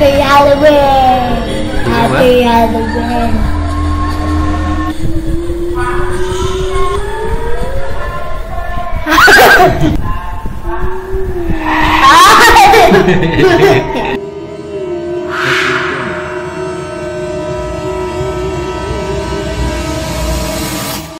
Happy Halloween! Happy Halloween!